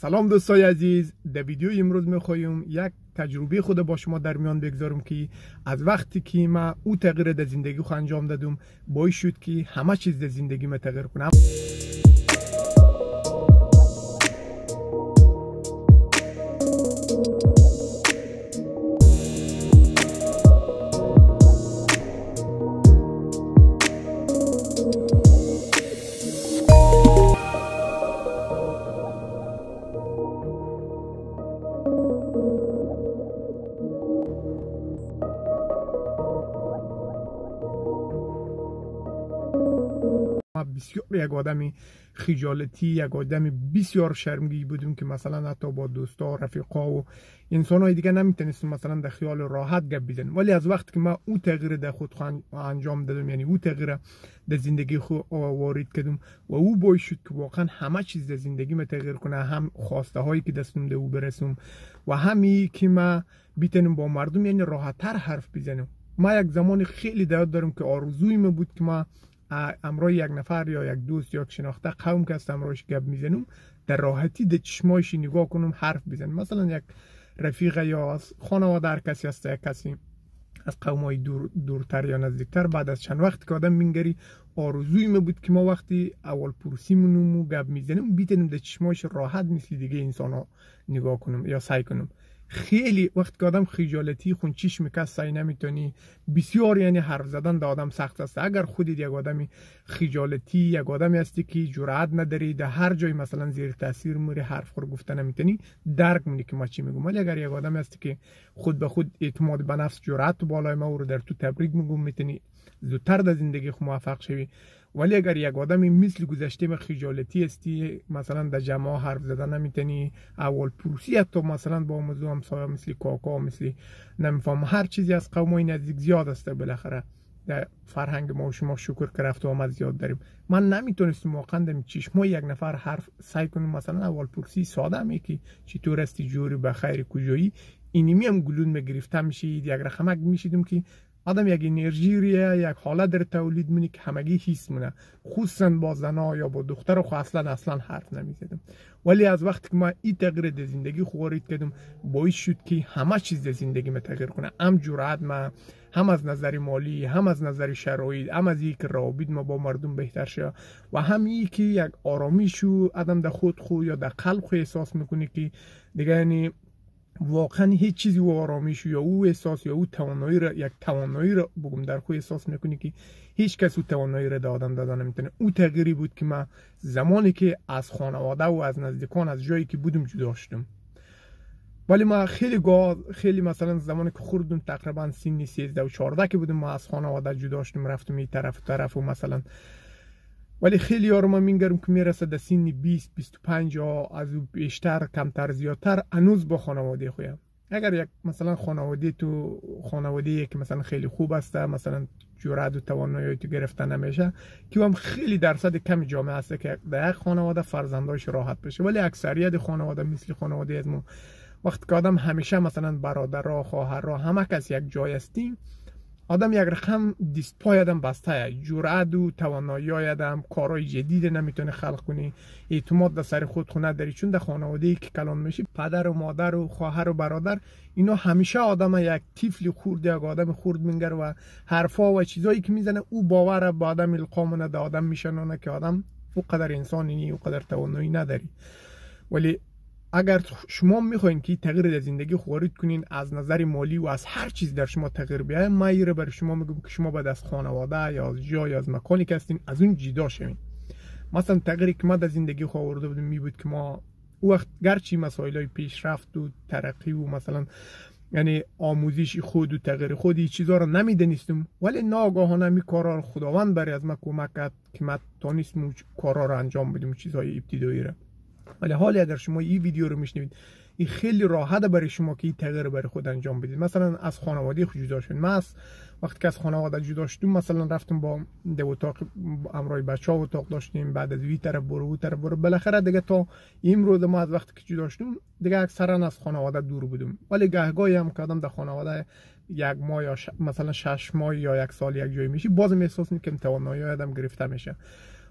سلام دوستای عزیز در ویدیو امروز می‌خوایم یک تجربه خود با شما در میان بگذارم که از وقتی که ما او تغییر در زندگی خود انجام دادم باعث شد که همه چیز در زندگی ما تغییر کنم. بسیار یک آدم خجالتی یک آدم بسیار شرمگی بودیم که مثلا حتی با دوستا رفیقا و انسان های دیگه نمی‌تونستیم مثلا در خیال راحت گپ بزنیم. ولی از وقت که ما او تغییر در خود انجام دادم یعنی او تغییر در زندگی خود وارد کردم و او باعث شد که واقعا همه چیز در زندگی ما تغییر کنه هم خواسته هایی که دستم ده او برسم و همی که ما بیتنم با مردم یعنی راحت تر حرف بزنم ما یک زمان خیلی داد دارم که آرزوی بود که ما امرای یک نفر یا یک دوست یا یک شناخته قوم که است امروش گپ می‌زنم در راحتی در چشمایش نگاه کنم حرف بزنم. مثلا یک رفیق یا از خانواده هر کسی است یک کسی از قوم های دور دورتر یا نزدیکتر. بعد از چند وقت که آدم مینگری آرزوی ما بود که ما وقتی اول پرسی منم و گپ می‌زنم بیتنم در چشمایش راحت مثل دیگه انسان ها نگاه کنم یا سعی کنم. خیلی وقت که آدم خجالتی خون چیش میکس سعی نمی‌تونی. بسیار یعنی حرف زدن در آدم سخت است. اگر خودت یک آدم خجالتی یک آدمی هستی که جرأت نداری در هر جای مثلا زیر تاثیر موری حرف خور گفته نمی‌تونی درک می‌کنی که ما چی میگم ولی اگر یک آدمی هستی که خود به خود اعتماد به نفس جرأت بالای ما رو در تو تبریک میگم می‌تونی زودتر در زندگی خود موفق شوی. ولی اگر یک آدمی مثل گذشته ما خجالتی استی مثلا در جمع حرف زدن نمی‌تونی اول پروسی حتی مثلا با موضوع همسایه مثل کاکا مثل نمیفهم هر چیزی از قوم نزدیک زیاد است بالاخره. در فرهنگ ما و شما شکر که رفت و آمد زیاد داریم. من نمی‌تونستم واقعا در چشم یک نفر حرف سعی کنم مثلا اول پرسی ساده می که چطور استی جوری بخیر کجایی؟ اینمی هم گلون می‌گرفته میشید؟ یک رقمک میشیدم که آدم یک انرژی یک حالت در تولید منی که همگی حس مونه خصوصا با زنا یا با دختر خو اصلا اصلا حرف نمی‌زدم. ولی از وقتی که ما این تغییر در زندگی خوارید کردم باعث شد که همه چیز در زندگی ما تغییر کنه. هم جرأت ما هم از نظر مالی هم از نظر شرایط هم از یک رابط ما با مردم بهتر شه. و هم ای که یک آرامیش آدم در خود خو یا در قلب خو احساس می‌کنه که دیگه یعنی واقعا هیچ چیزی و آرامش یا او احساس یا او توانایی را یک توانایی را بگم. در خود احساس می‌کنی که هیچ کس او توانایی را دادن دادن نمی‌تونه. او تغییری بود که من زمانی که از خانواده و از نزدیکان از جایی که بودم جدا شدم. ولی ما خیلی گاه خیلی مثلا زمانی که خوردم تقریبا سن 13 و 14 که بودم ما از خانواده جدا شدم رفتم این طرف طرف و مثلا ولی خیلی یارو ما مینگرم که می‌رسه در سن 20 25 یا از او بیشتر کمتر زیادتر هنوز با خانواده خویم. اگر یک مثلا خانواده تو خانواده که مثلا خیلی خوب است مثلا جرأت و توانایی تو گرفتن نمیشه که هم خیلی درصد کمی جامعه است که در یک خانواده فرزنداش راحت بشه. ولی اکثریت خانواده مثل خانواده از ما وقت که آدم همیشه مثلا برادر را خواهر را همه کس یک جای هستیم آدم یک رقم دیست پای آدم بسته جرأت و توانایی آدم کارهای جدید نمی‌تونه خلق کنی اعتماد در سر خود خونه داری. چون در خانواده ای که کلان میشی پدر و مادر و خواهر و برادر اینا همیشه آدم یک تیفل خورد یک آدم خورد منگر و حرفا و چیزایی که می‌زنه او باور به آدم القامونه در آدم میشنونه که آدم او قدر انسانی نی او قدر توانایی نداری. ولی اگر شما می‌خواین که تغییر در زندگی خورید کنین از نظر مالی و از هر چیز در شما تغییر بیاید ما ایره برای شما میگم که شما باید از خانواده یا از جای یا از مکانی که هستین از اون جدا شوین. مثلا تغییری که ما در زندگی خورده بودیم می بود که ما او وقت گرچه مسائل های پیشرفت و ترقی و مثلا یعنی آموزش خود و تغییر خود این چیزها رو نمی‌دونستم ولی ناگاهانه می کارا خداوند برای از ما کمک کرد که ما تانستم کارا رو انجام بدیم چیزهای ابتدایی رو. ولی حالی اگر شما این ویدیو رو میشنوید این خیلی راحت برای شما که این تغییر برای خود انجام بدید. مثلا از خانواده خود جدا شدید من وقتی که از خانواده جدا شدم مثلا رفتم با دو اتاق امرای بچه ها اتاق داشتیم. بعد از وی طرف برو و طرف برو. بالاخره دیگه تا این روز ما از وقتی که جدا شدم دیگه اکثرا از خانواده دور بودم ولی گهگاهی هم که آدم در خانواده یک ماه یا مثلا شش ماه یا یک سال یک جایی میشی. بازم احساس می‌کنم توانایی آدم گرفته میشه.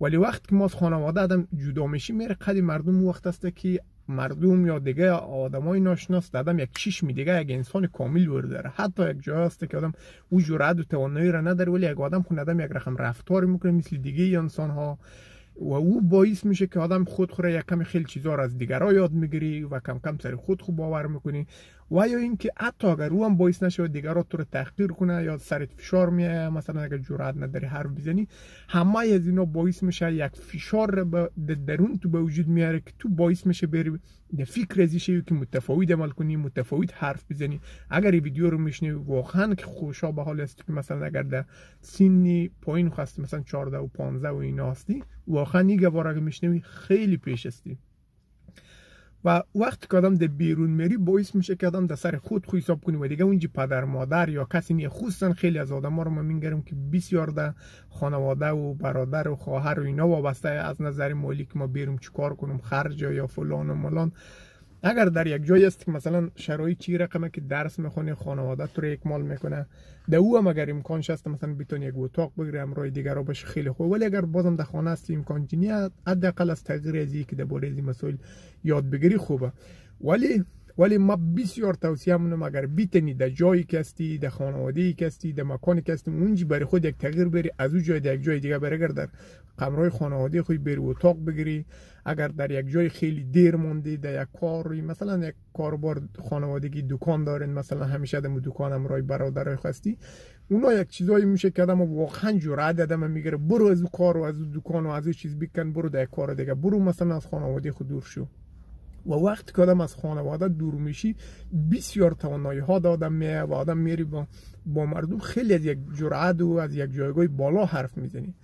ولی وقت که ما از خانواده آدم جدا میشی میره قدی مردم وقت است که مردم یا دیگه آدمای ناشناس آدم یک چشم دیگه یک انسان کامل داره. حتی یک جای است که آدم او جرأت و توانایی را نداره ولی یک آدم خون آدم یک رقم رفتار می‌کنه مثل دیگه انسان ها و او باعث میشه که آدم خود خوره یک کمی خیلی چیزا را از دیگرها یاد می‌گیری و کم کم سر خود خوب باور می‌کنی. و یا اینکه حتی اگر او هم باعث نشه دیگرها تو رو تحقیر کنه یا سرت فشار میه مثلا اگر جرأت نداری حرف بزنی همه از اینا باعث میشه یک فشار درون تو به وجود میاره که تو باعث میشه بری فکر ازی شوی که متفاوت عمل کنی متفاوت حرف بزنی. اگر این ویدیو رو میشنی واقعا که خوشا به حال است که مثلا اگر در سنی پایین خواست مثلا 14 و 15 و اینا هستی واقعا این گوار اگر میشنوی خیلی پیش هستی. و وقتی که آدم در بیرون میری باعث میشه که آدم در سر خود خو حساب کنی و دیگه اونجا پدر مادر یا کسی نیه خصوصا خیلی از آدم ها رو من میگرم که بسیار در خانواده و برادر و خواهر و اینا وابسته از نظر مالی که ما بیرون چیکار کنم خرج یا فلان و ملان. اگر در یک جایی است که مثلا شرایط چی رقمه که درس می‌خونی خانواده تو رو مال می‌کنه ده او هم اگر امکانش هست مثلا بتونی یک اتاق بگیری امرای دیگر رو باشه خیلی خوب. ولی اگر بازم در خانه است امکان نیست؟ حداقل از تغییر از که در باره مسائل یاد بگیری خوبه. ولی ولی ما بسیار توصیه می‌کنم اگر بیتنی در جایی که هستی در خانواده هستی در مکانی که هستی اونجی برای خود یک تغییر بری از اون جای در یک جای دیگه بری اگر در قمرای خانواده خود بری اتاق بگیری. اگر در یک جای خیلی دیر موندی در یک کاری مثلا یک کاربار خانوادگی دکان دارین مثلا همیشه در دکان امرای برادرای خواستی اونا یک چیزایی میشه که آدم واقعا جرأت آدم می‌گیره. برو از کار و از اون دکان و از اون چیز بکن برو در کار دیگه. برو مثلا از خانواده خود دور شو. و وقتی که آدم از خانواده دور میشی بسیار توانایی ها دادم میه و آدم میری با, با مردم. خیلی از یک جرأت و از یک جایگاه بالا حرف می‌زنی.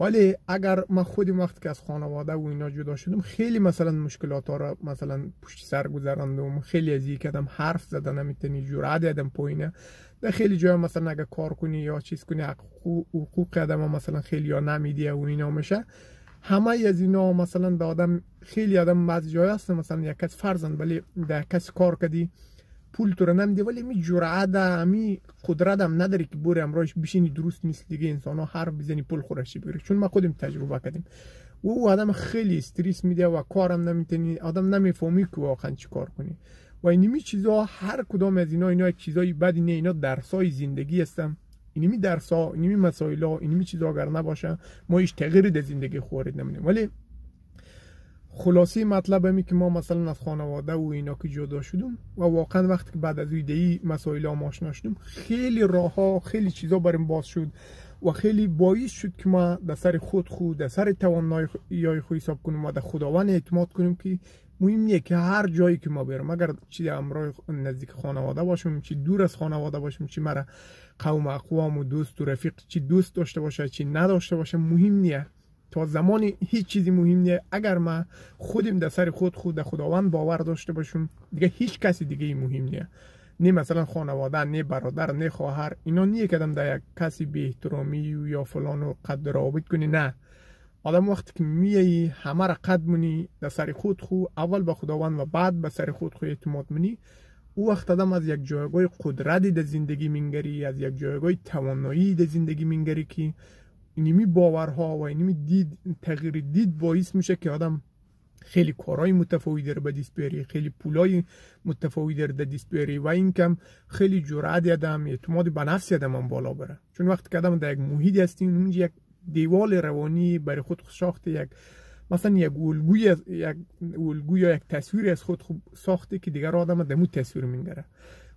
ولی اگر من خودی وقتی که از خانواده و اینا جدا شدم خیلی مثلا مشکلات ها را مثلا پشت سر گذراندم. خیلی از یک کدم حرف زده نمی‌تونی جرأت ادم پایینه در خیلی جای مثلا اگر کار کنی یا چیز کنی حقوق آدم مثلا خیلی یا نمیدی و اینا میشه. همه از اینا مثلا به آدم خیلی آدم بعضی جای هست مثلا یک کس فرزند ولی در کس کار کردی پول تو نمیده ولی می جرعه ده می قدرت هم نداری که بوری امراش بشینی درست مثل دیگه انسان ها هر بزنی پول خورشی بگیری. چون ما خودم تجربه کردیم. و او آدم خیلی استریس میده و کارم نمی‌تونی آدم نمی‌فهمی که واقعا چی کار کنی. و اینمی چیزها هر کدام از اینا اینا چیزای بدی نه اینا درسای زندگی هستن. اینمی درس ها اینمی مسائل ها اینمی چیزا اگر نباشه ما هیچ تغییری در زندگی خورید نمونیم ولی خلاصی مطلب همی که ما مثلا از خانواده و اینا که جدا شدیم و واقعا وقتی که بعد از ایده ای مسائل ها ماشنا شدیم خیلی راه ها خیلی چیزا بریم باز شد و خیلی باعث شد که ما در سر خود خود در سر توانایی خود حساب کنیم و در خداوند اعتماد کنیم که مهمیه که هر جایی که ما بریم اگر چی امرای نزدیک خانواده باشیم چی دور از خانواده باشیم چی مرا قوم اقوام و دوست و رفیق چی دوست داشته باشه چی نداشته باشه مهم نیه. تا زمانی هیچ چیزی مهم نیه. اگر ما خودیم در سر خود خود در خداوند باور داشته باشیم دیگه هیچ کسی دیگه مهم نیه. نه مثلا خانواده نه برادر نه خواهر اینا نیه که در یک کسی به احترامی یا فلان و قدر رابط کنی نه. آدم وقتی که میایی همه را قد منی در سر خود خو اول به خداوند و بعد به سر خود خو اعتماد منی. او وقت آدم از یک جایگاه قدرتی در زندگی منگری از یک جایگاه توانایی در زندگی منگری که اینمی باورها و اینمی دید تغییر دید باعث میشه که آدم خیلی کارهای متفاوی در به دست بیاری خیلی پولای متفاوی در دست بیاری و این کم خیلی جرأت آدم اعتماد به نفس آدم بالا بره. چون وقتی که آدم در یک محیط هستیم اونجا یک دیوال روانی برای خود ساخته یک مثلا یک الگوی یک الگوی یا یک تصویر از خود خوب ساخته که دیگر آدم دمو تصویر میگره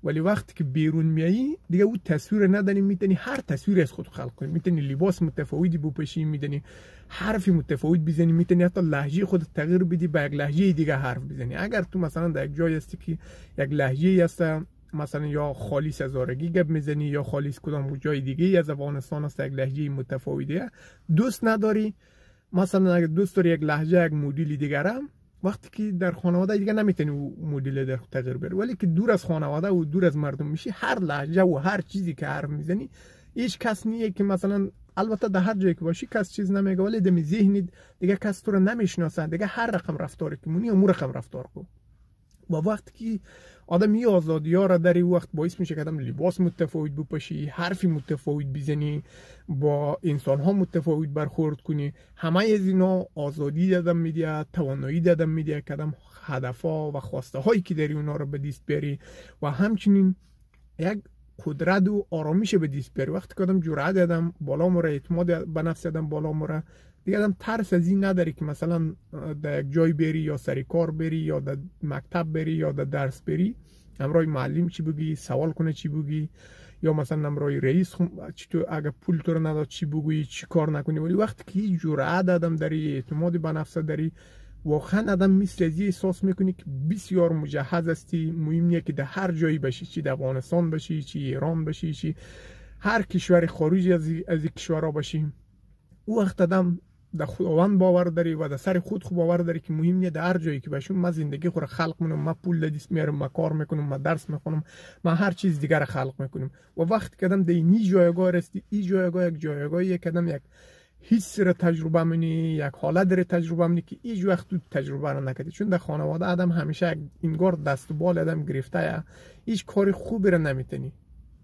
ولی وقتی که بیرون میایی دیگه او تصویر ندانی می‌تونی هر تصویر از خود خلق کنی. می‌تونی لباس متفاوتی بپوشی می‌تونی حرفی متفاوت بزنی می‌تونی حتی لهجه خود تغییر بدی به یک لهجه دیگه حرف بزنی. اگر تو مثلا در یک جای هستی که یک لهجه هست مثلا یا خالیس هزارگی گپ می‌زنی یا خالیس کدام جای دیگه از افغانستان است یک لهجه متفاوته. دوست نداری؟ مثلا اگر دوست داری یک لهجه یک مدلی دیگرم وقتی که در خانواده دیگه نمی‌تونی او مدل در تغییر بری. ولی که دور از خانواده و دور از مردم میشی هر لهجه و هر چیزی که حرف می‌زنی هیچ کس نیه که مثلا البته در هر جایی که باشی کس چیز نمیگه ولی دمی ذهنی دیگه کس تو رو نمی‌شناسه دیگه هر رقم رفتاری که مونی امور رقم رفتار کن. و وقتی که آدم این آزادی ها را در این وقت باعث میشه که آدم لباس متفاوت بپشی حرفی متفاوت بزنی با انسان ها متفاوت برخورد کنی. همه از اینا آزادی دادم میده توانایی دادم میده که آدم هدف ها و خواسته هایی که داری اونا رو به دیست بری و همچنین یک قدرت و آرامش به دیست بری. وقتی که آدم جرأت دادم بالا مره اعتماد به نفس دادم بالا مره دیگه آدم ترس از این نداری که مثلا در یک جای بری یا سری کار بری یا در مکتب بری یا در درس بری امرای معلم چی بگی سوال کنه چی بگی یا مثلا امرای رئیس تو اگر پول تو رو نداد چی بگویی چی کار نکنی؟ ولی وقتی که جرأت دادم داری اعتماد به نفس داری واقعا آدم مثل از احساس می‌کنی که بسیار مجهز هستی. مهم نیه که در هر جایی باشی چی در افغانستان باشی چی ایران باشی چی هر کشور خارجی از از کشورها باشی او وقت آدم در خداوند باور داری و در سر خود خود باور داری که مهم نیه در هر جایی که باشم من زندگی خود خلق می‌کنم من پول دست میارم من کار می‌کنم من درس می‌خونم من هر چیز دیگر خلق می‌کنم. و وقتی که آدم در این جایگاه رستی این جایگاه یک جایگاه یک آدم یک حس را تجربه منی یک حالت را تجربه منی که هیچ وقت تو تجربه را نکردی. چون در خانواده آدم همیشه انگار دست و بال آدم گرفته هیچ کار خوبی را نمیتنی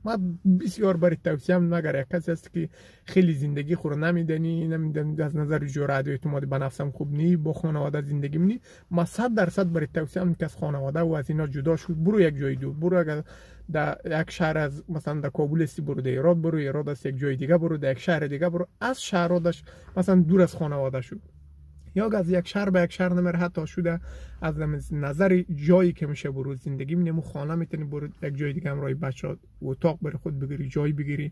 ما بسیار برای توصیه مگر یک کسی است که خیلی زندگی خور نمیدنی نمیدنی. از نظر جرأت و اعتماد به نفسم خوب نی با خانواده زندگی منی ما صد درصد برای توصیه که از خانواده و از اینا جدا شد. برو یک جای دور برو اگر در یک شهر از مثلا در کابل استی برو در ایراد برو ایراد است یک جای دیگه برو در یک شهر دیگه برو. از شهرادش مثلا دور از خانواده شد یا از یک شهر به یک شهر نمر حتی شده. از نظر جایی که میشه برو زندگی نمو خانه می‌تونی برو یک جای دیگه همراه بچه اتاق بر خود بگیری جای بگیری.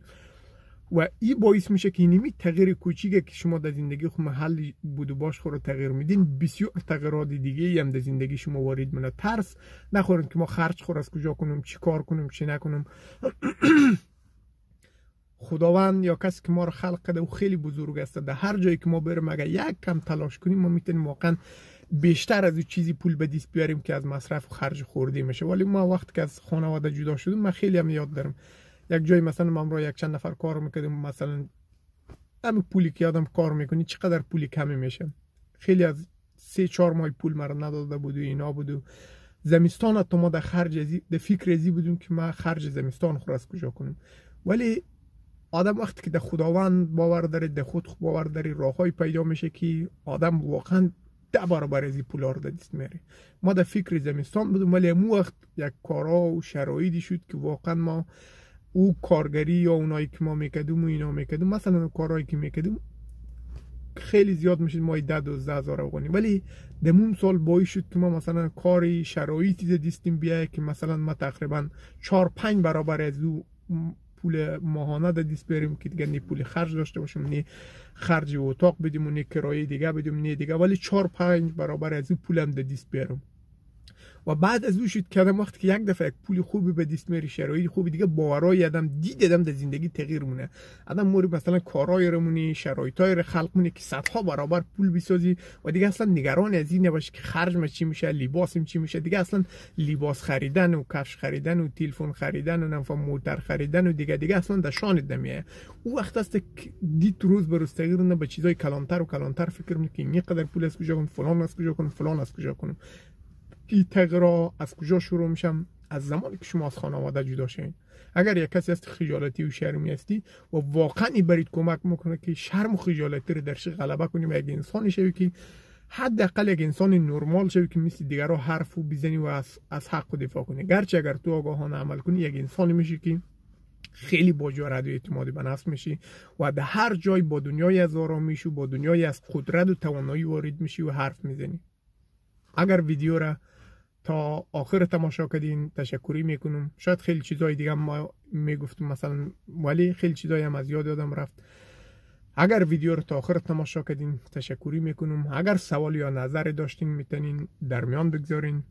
و این باعث میشه که اینمی تغییر کوچیکه که شما در زندگی خود محل بود و باش خود تغییر میدین. بسیار تغییرات دیگه هم در زندگی شما وارد منه ترس نخورین که ما خرج خور از کجا کنم چی کار کنم چی نکنم. خداوند یا کسی که ما رو خلق کرده و خیلی بزرگ است در هر جایی که ما بریم اگر یک کم تلاش کنیم ما می‌تونیم واقعا بیشتر از اون چیزی پول به دیست بیاریم که از مصرف و خرج خوردی میشه. ولی ما وقتی که از خانواده جدا شدیم من خیلی هم یاد دارم. یک جایی مثلا ما رو یک چند نفر کار می‌کردیم مثلا همین پولی که آدم کار می‌کنی چقدر پولی کمی میشه. خیلی از سه چهار ماه پول مرا نداده بود و اینا بود و زمستان تو ما در خرج در فکر ازی بودیم که ما خرج زمستان خور کجا کنیم. ولی آدم وقتی که در خداوند باور داره در خود باور داره راههای پیدا میشه که آدم واقعا ده برابر از این پولا رو دست میاره. ما در فکر زمستان بودیم ولی امو وقت یک کارا و شرایطی شد که واقعا ما او کارگری یا اونایی که ما میکدیم و اینا میکدیم مثلا کارهایی که میکدیم خیلی زیاد میشید ما ده دوزده هزار افغانی ولی دمون سال باعث شد که ما مثلا کاری شرایطی دیستیم بیای که مثلا ما تقریبا چهار پنج برابر از او پول ماهانه ده دیست بریم که دیگه نی پول خرج داشته باشیم نی خرج اتاق بدیم و نی کرایه دیگه بدیم نی دیگه. ولی چهار پنج برابر از این پولم ده دیست بریم و بعد از او شد کردم وقتی که یک دفعه یک پول خوبی به دست میری شرایط خوبی دیگه باورای آدم دید آدم در زندگی تغییر مونه آدم موری مثلا کارای رمونی شرایطای رو خلق مونه که صدها برابر پول بسازی و دیگه اصلا نگران از این نباشی که خرج چی میشه لباسم چی میشه. دیگه اصلا لباس خریدن و کفش خریدن و تلفن خریدن و نفهم موتر خریدن و دیگه دیگه اصلا در شانت نمیه او وقت است دید روز به روز تغییر به چیزای کلانتر و کلانتر فکر می‌کنی که اینقدر پول از کجا کنم؟ فلان از کجا کنم؟ فلان از کجا کنم؟ این تغییرا از کجا شروع میشم؟ از زمانی که شما از خانواده جدا شین. اگر یک کسی است خجالتی و شرمی هستی و واقعا برید کمک می‌کنه که شرم و خجالتی رو درش غلبه کنیم و یک انسانی شوی که حداقل یک انسان نرمال شوی که مثل دیگرها حرف و بزنی و از, از حق و دفاع کنی. گرچه اگر تو آگاهانه عمل کنی یک انسانی میشی که خیلی با جرأت و اعتمادی به نفس میشی و در هر جای با دنیای از آرامش و با دنیای از قدرت و توانایی وارد میشی و حرف می‌زنی. اگر ویدیو را تا آخر تماشا کردین تشکری می‌کنم. شاید خیلی چیزای دیگه ما می‌گفتم. مثلا ولی خیلی چیزای هم از یاد یادم رفت. اگر ویدیو رو تا آخر تماشا کردین تشکری می‌کنم اگر سوال یا نظر داشتین می‌تونین در میان بگذارین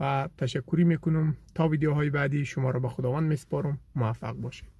و تشکری می‌کنم. تا ویدیوهای بعدی شما رو به خداوند میسپارم. موفق باشید